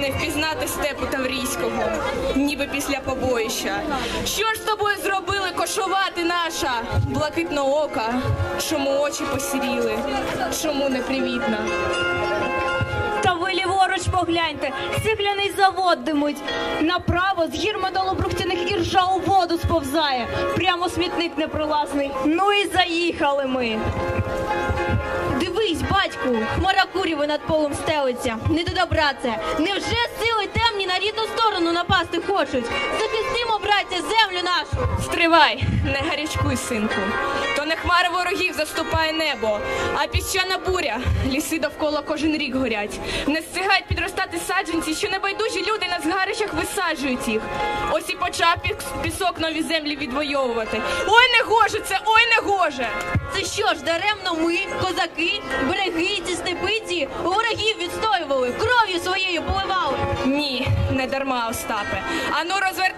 не впізнати степу Таврійського, ніби після побоїща. Що ж з тобою зробили кошовати наша блакитноока? Чому очі посіріли? Чому непривітна? Та ви ліворуч погляньте, цегляний завод димить. Направо з гір металобрухтяних іржа у воду сповзає. Прямо смітник непролазний. Ну і заїхали ми. Дивись, батьку, хмара куріви над полом стелиться. Не до добра це. Невже сили темні на рідну сторону напасти хочуть? Захистимо, браття, землю нашу. Стривай, не гарячкуй, синку. Не хмара ворогів заступає небо, а піщана буря. Ліси довкола кожен рік горять. Не встигають підростати саджанці, що небайдужі люди на згарищах висаджують їх. Ось і почав пісок нові землі відвоювати. Ой, не гоже це, ой, не гоже! Це що ж, даремно ми, козаки, береги ці степиці, ворогів відстоювали, кров'ю своєю поливали. Ні, не дарма, Остапе. Ану, розвертайте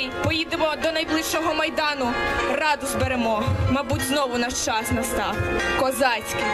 коней. Поїдемо до найближчого майдану. Раду зберемо. Мабуть, знову наш час настав. Козацький.